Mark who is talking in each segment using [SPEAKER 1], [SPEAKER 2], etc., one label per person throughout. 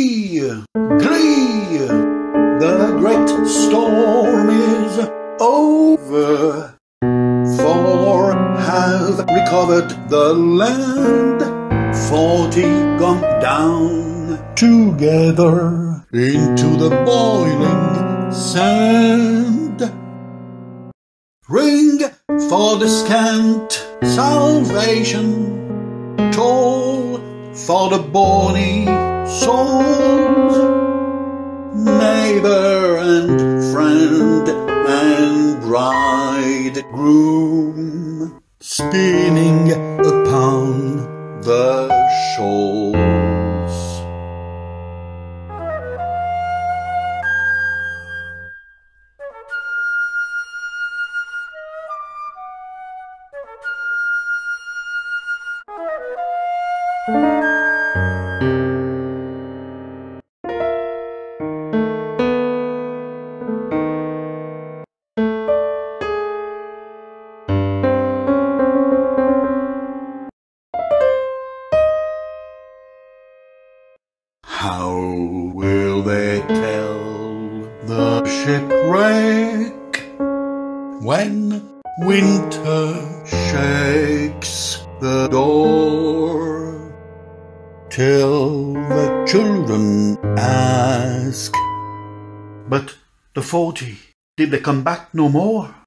[SPEAKER 1] Glee! Glee! The great storm is over, Four have recovered the land. Forty gone down together into the boiling sand. Ring for the scant salvation, toll for the bony souls, neighbor and friend and bridegroom spinning upon the shoals. Will they tell the shipwreck when winter shakes the door? Till the children ask, But the forty, did they come back no more?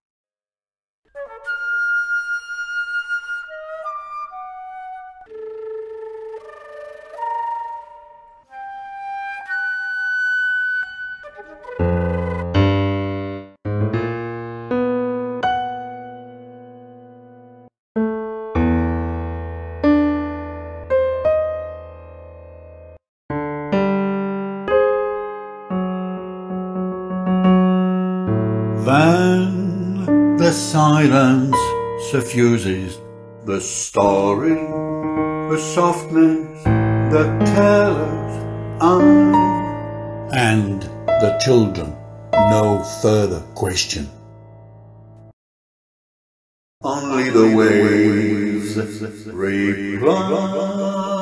[SPEAKER 1] Then the silence suffuses the story, the softness that tells eye, and the children no further question. Only the waves reply.